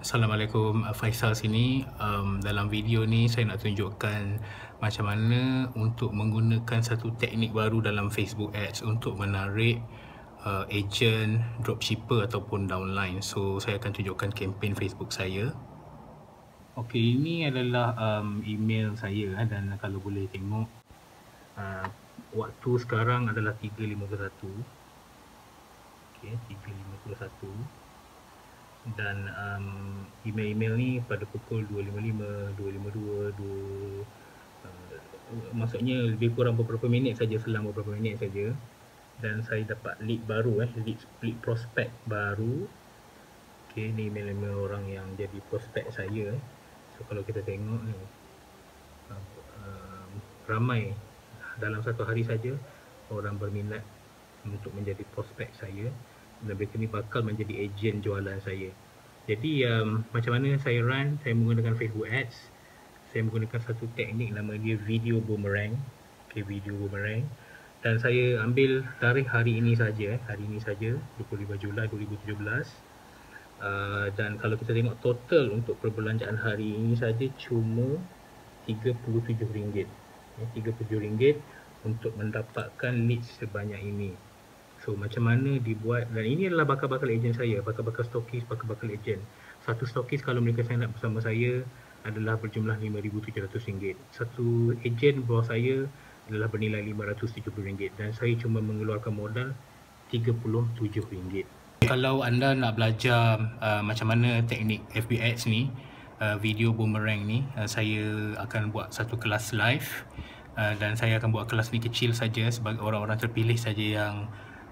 Assalamualaikum Faisal sini. Um, dalam video ni saya nak tunjukkan macam mana untuk menggunakan satu teknik baru dalam Facebook Ads untuk menarik uh, agent, dropshipper ataupun downline. So saya akan tunjukkan kempen Facebook saya. Ok ini adalah um, email saya eh, dan kalau boleh tengok uh, waktu sekarang adalah 3.51 ok 3.51 dan um, email-email ni pada pukul 2.55, 2.52, 2, uh, maksudnya lebih kurang beberapa minit saja selang beberapa minit saja. Dan saya dapat lead baru eh lead split prospect baru. Okey ni email-email orang yang jadi prospect saya eh. so kalau kita tengok ni uh, uh, ramai. Dalam satu hari saja orang berminat untuk menjadi prospect saya dan mereka ni bakal menjadi ejen jualan saya. Jadi um, macam mana saya run saya menggunakan Facebook Ads. Saya menggunakan satu teknik nama dia video boomerang. Okay, video boomerang. Dan saya ambil tarikh hari ini saja eh, hari ini saja 25 Julai 2017 Uh, dan kalau kita tengok total untuk perbelanjaan hari ini saja cuma RM37 RM37 untuk mendapatkan lead sebanyak ini So macam mana dibuat dan ini adalah bakal-bakal ejen saya, bakal-bakal stokis, bakal-bakal ejen. Satu stokis kalau mereka sign up bersama saya adalah berjumlah RM5,700. Satu ejen bawah saya adalah bernilai RM570 dan saya cuma mengeluarkan modal RM37. Kalau anda nak belajar uh, macam mana teknik FBX ni, uh, video boomerang ni, uh, saya akan buat satu kelas live uh, dan saya akan buat kelas ni kecil saja sebagai orang-orang terpilih saja yang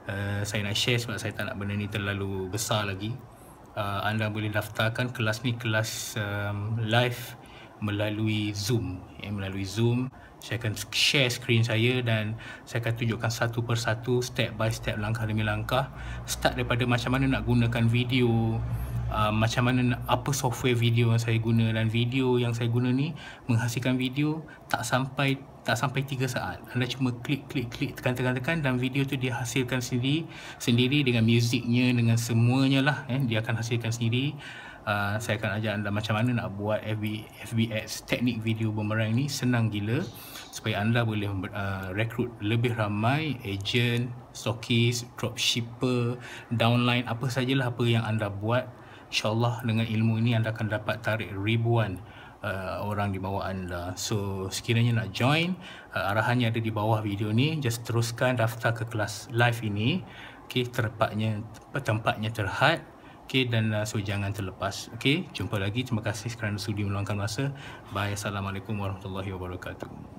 uh, saya nak share sebab saya tak nak benda ni terlalu besar lagi. Uh, anda boleh daftarkan kelas ni kelas um, live melalui Zoom. Ya, melalui Zoom. Saya akan share screen saya dan saya akan tunjukkan satu persatu step by step langkah demi langkah. Start daripada macam mana nak gunakan video uh, macam mana apa software video yang saya guna dan video yang saya guna ni menghasilkan video tak sampai tak sampai 3 saat. Anda cuma klik klik klik tekan tekan tekan dan video tu dia hasilkan sendiri sendiri dengan musiknya dengan semuanya lah eh. Dia akan hasilkan sendiri. Uh, saya akan ajar anda macam mana nak buat FB, FBX teknik video boomerang ni. Senang gila. Supaya anda boleh uh, rekrut lebih ramai agent, stockist, dropshipper, downline apa sajalah apa yang anda buat insyaallah dengan ilmu ini anda akan dapat tarik ribuan uh, orang di bawah anda. So sekiranya nak join uh, arahannya ada di bawah video ni. Just teruskan daftar ke kelas live ini. Okey tempatnya tempatnya terhad. Okey dan uh, so jangan terlepas. Okey jumpa lagi. Terima kasih kerana sudi meluangkan masa. Bye. Assalamualaikum warahmatullahi wabarakatuh